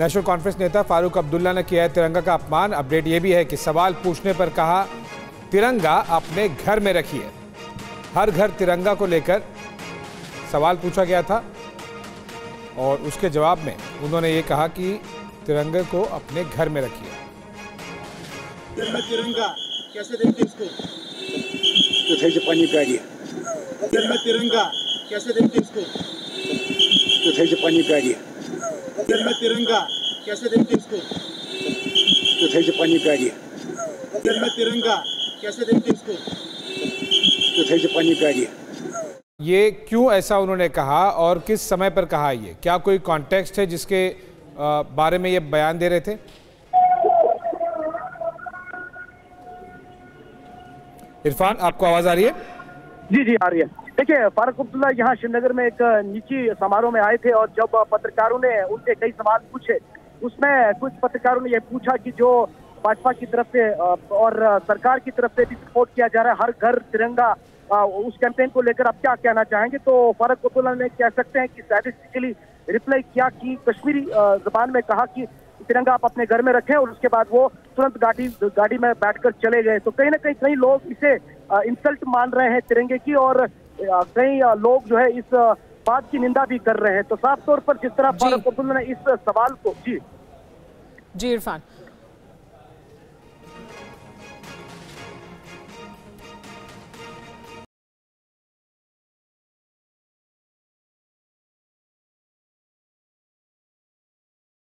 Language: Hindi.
नेशनल कॉन्फ्रेंस नेता फारूक अब्दुल्ला ने किया है तिरंगा का अपमान। अपडेट ये भी है कि सवाल पूछने पर कहा तिरंगा अपने घर में रखिए हर घर तिरंगा को लेकर सवाल पूछा गया था और उसके जवाब में उन्होंने ये कहा कि तिरंगे को अपने घर में रखिए तिरंगा कैसे देखते इसको? प्यारी घर में तिरंगा कैसे देखते हैं इसको? तुथायचं पाणी प्यारी में तिरंगा कैसे देखते हैं इसको? तुथायचं पाणी प्यारी घर में तिरंगा कैसे देखते हैं इसको? तुथायचं पाणी प्यारी ये क्यों ऐसा उन्होंने कहा और किस समय पर कहा ये? क्या कोई कॉन्टेक्स्ट है जिसके बारे में ये बयान दे रहे थे? इरफान आपको आवाज़ आ रही है? जी जी, आ रही है। देखिए, फारूक अब्दुल्ला यहाँ श्रीनगर में एक निजी समारोह में आए थे और जब पत्रकारों ने उनसे कई सवाल पूछे, उसमें कुछ पत्रकारों ने यह पूछा कि जो भाजपा की तरफ़ से और सरकार की तरफ़ से भी सपोर्ट किया जा रहा है, हर घर तिरंगा उस कैंपेन को लेकर आप क्या कहना चाहेंगे? तो फारूक अब्दुल्ला ने कह सकते हैं कि स्टैटिस्टिकली रिप्लाई किया कि कश्मीरी जबान में कहा कि तिरंगा आप अपने घर में रखें और उसके बाद वो तुरंत गाड़ी गाड़ी में बैठकर चले गए। तो कहीं ना कहीं कई लोग इसे इंसल्ट मान रहे हैं तिरंगे की और कई लोग जो है इस बात की निंदा भी कर रहे हैं। तो साफ़ तौर पर जिस तरह फारूक अब्दुल्ला ने इस सवाल को जी। जी इरफान।